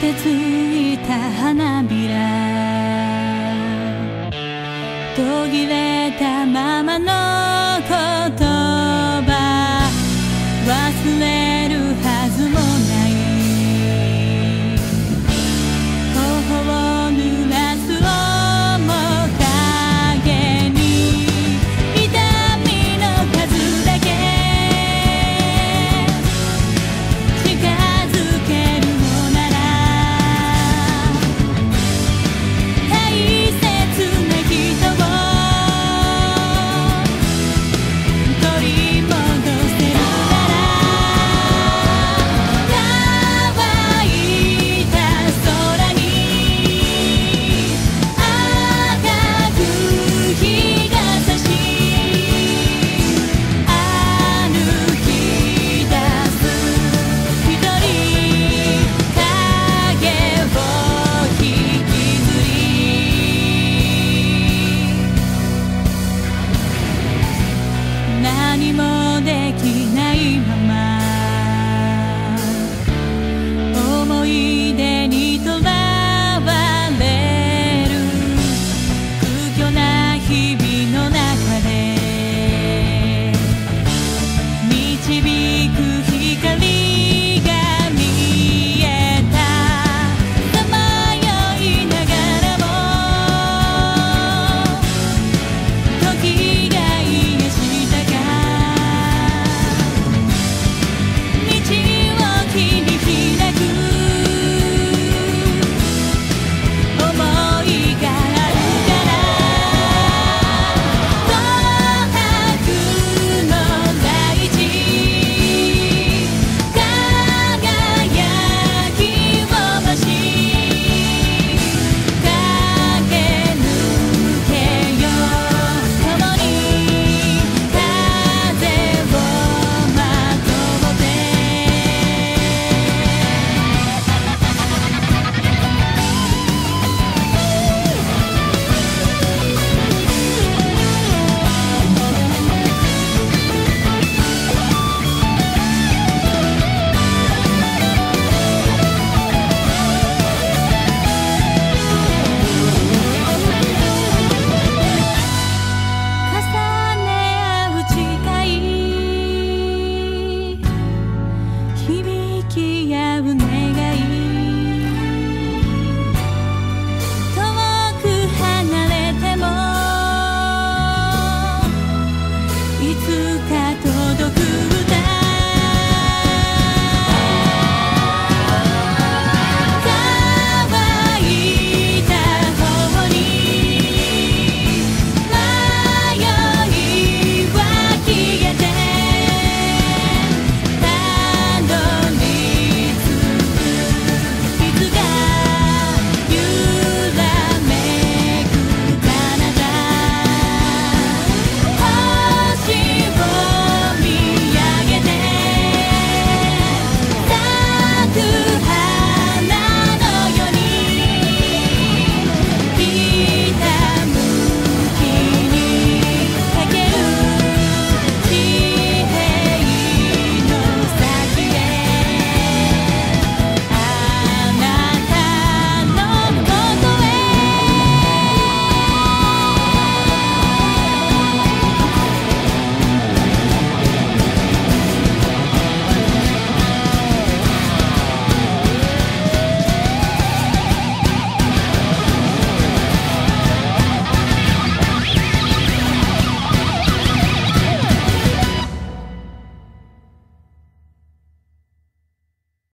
てついた花びら。途切れたままの言